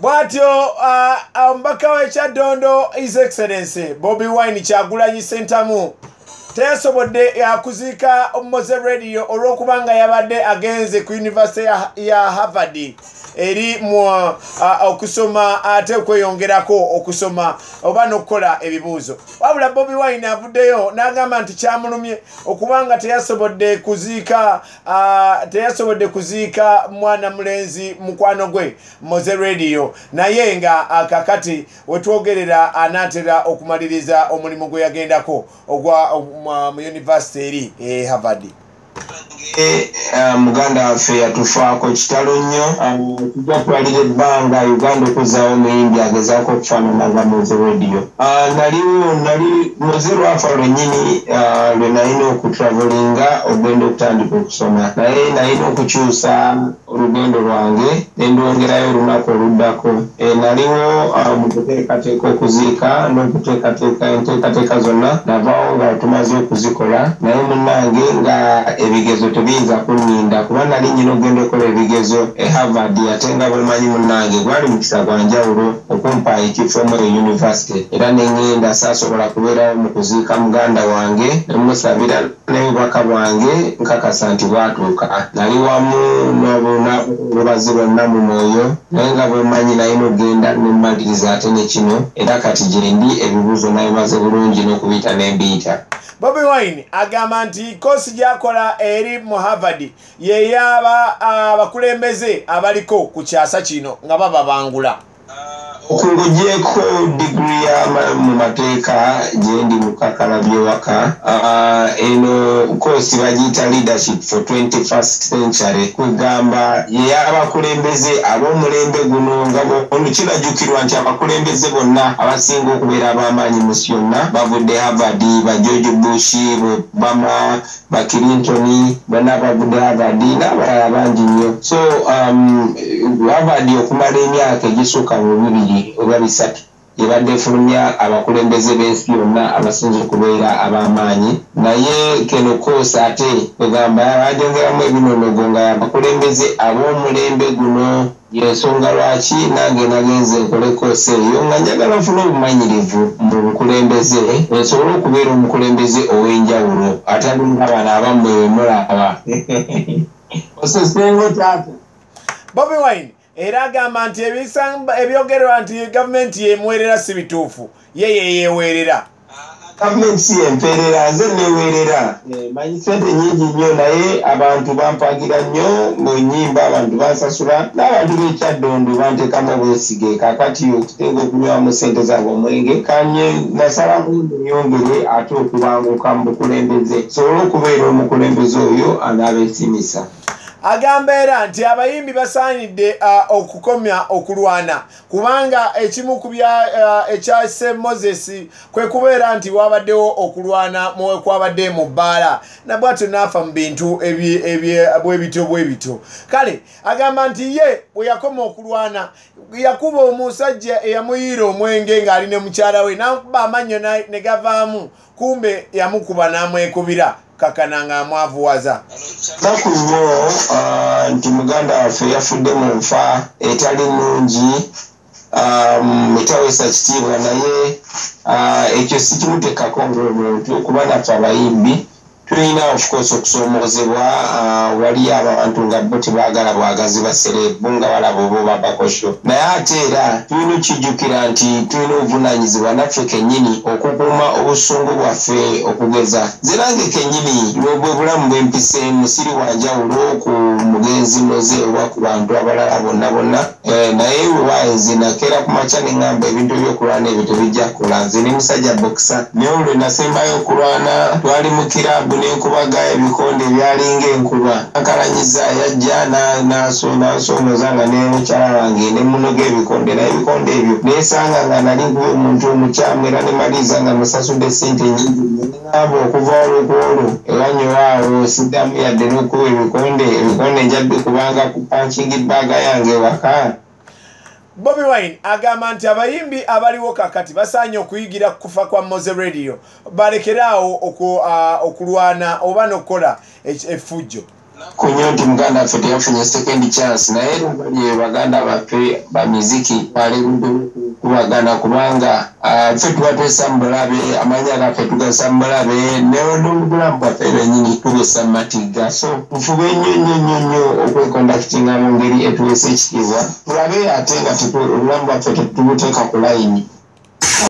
bw'atyo omubaka w'ekyaddondo his excellency bobi wine kyagulanyi sentamu teyasobodde akuziika moze radio olw'okuba nga yabadde agenze ku univesity ya harvard eri mu okusoma ate okweyongerako okusoma oba n'okukola ebibuuzo. Wabula bobi wine avuddeyo n'agamba nti kyamulumye okubanga teyasobodde kuziika teyasobodde kuziika mwana mulenzi mukwano gwe moze radio. Naye nga kakati wetwogerera anaatera okumaliriza omulimu gwe yagendako ogwa mu univesity eri e harvard muganda waffe yatufaako kitalo nnyo. Tujja twalira ebbanga uganda okuzaawo omuyimbi agezaako okufaananaga muze radio. Naliwo nali muze lwafa lwennyini lwe nalina okutraveringa ogenda okutandika okusoma. Naye nalina okukyusa olugendo lwange nendwongerayo olunaku oluddako. Naliwo mu kuteekateeka okuziika n'okuteekateeka enteekateeka zonna navaawo nga tumaze okuzikola. Naye munnange ebigezo tebiyinza kunninda. Kuba nali nyina ogenda okola ebigezo e harvard ate nga bwemanyi munnange gwali mukisa gwa njawulo okumpa ekifo mu university. Era neŋŋenda saasobola kubeerawo mu kuziika muganda wange nemusabira n'obubaka bwange nkakasa nti bwatuuka. Nali wamu n'obunabubazi bwonna mu mwoyo naye nga bwemanyi nalina ogenda nemmaliriza ate ne kino era kati gyendi ebibuuzo nabimaze bulungi n'okubiyita nembiyita bobi wine agamba nti koosi gyakola eri mu harvard yeyaba abakulembeze abaliko ku kyasa kino nga baba degree digiri mu mateeka gyendi mukakala byewaka eno koosi bagiyita leadership for 21st century. Kugamba yeyabakulembeze ab'omulembe guno nga kinajjukirwa nti abakulembeze bonna abasinga okubeera ab'amaanyi musi yonna bavudde harvard ba george bush obama ba clinton bonna bavudde harvard n'abalala bangi nnyo. So um, harvard okumala emyaka egisukka mu bibiri oba bisatu. Yebadde efulumya abakulembeze b'ensi yonna abasinza okubeera ab'amaanyi. Naye keno koosi ate egamba bajongeramu ebinonogo nga abakulembeze ab'omulembe guno yensonga lwaki nange nagenze nkole koosi eyo nga njagala nfuna obumanyirivu mu bukulembeze nsobole okubeera omukulembeze ow'enjawulo. Atali ngabana abammwe wemulaba osesengo taata. Bobi wine era agamba nti ebyogerwa nti gavumenti yemuweerera si bituufu. Ye yeyeweerera gavumenti si yempeerera nze neweerera manyi sente nyingi nnyo naye abantu bampagira nnyo mu nyimba abantu bansasula n'abantu b'ekyaddondo banteekamu obwesige. Kakati okutenga okunywamu sente zaabwe omwenge kanye nasalamu neyongere ate okubanguka mu bukulembeze sobole okubeera omukulembeze oyo anaabeesimisa agamba era nti abayimbi basaanidde uh, okukomya okulwana. Kubanga ekimu ku uh, ekya se moses kwe kubeera nti wabaddewo okulwana kwabadde mu bbaala. Nabwatyo naafa mu bintu bwebityo bwebityo kale agamba nti ye bwe yakoma okulwana yakuba omusajja eyamuyiira omwenge ng'ali ne mukyala we nakuba amannyo ne gavaamu kumbe yamukuba n'amwekubira kakana nga amwavuwaza naku nnyo nti muganda waffe yafudde mu nfa etali nnungi etawesa kitiibwa naye ekyo sikimutekako ngaomuntu kuba naffe abayimbi tulina ofcourse okusoomozebwa waliyo abantu nga bo tebaagala bwagazi baserebu nga balaba oba obabakosho naye ate era tulina okijjukira nti tulina obuvunanyizibwa naffe kennyini okukuuma obusungu bwaffe okugeza. Zerange kennyini bwe bulamu bwempisa musiri wanjawulo ku mugenzi noze oba ku bantu abalala bonna bonna naye wewayeze nakeera ku makya neŋŋamba ebintu ebyokulwana ebyo tebijja kukola nze ne musajja bokisa naye olwe nasembayo okulwana twali mu kirabu nenkubaga ebikonde byalinga enkuba akalanyiza yajja nansoonoza nga nemukyala wange nemunoga ebikonde. Naye ebikonde ebyo nesanga nga nali nkuba omuntu omukyamu era nemaliza nga musasudde sente nyingi neŋŋamba okuva olwokwolwo ewanyowaawo siddamu yadde n'okuba ebikonde ebikonde njadde kubanga ku pankingi baaga yange waka bobi wine agamba nti abayimbi abaliwo kakati basaanye okuyigira kufa kwa moze radio. Balekeraawo okulwana oba nokukola effujjo ku nnyo nti muganda waffe teyafunye second chance naye lubali baganda baffe bamiziki twali kubagana kubanga ffe tuba twesa mubulabe amanya gaffe tugasa mubulabe n'obulamu bwaffe benyini tugesa mumatiga so tufube nnyo nnyo nnyo nnyo okwekondakitinga mu ngeri etuwesa ekitiibwa tulabe ate nga obulamu bwaffe tetubuteeka ku layini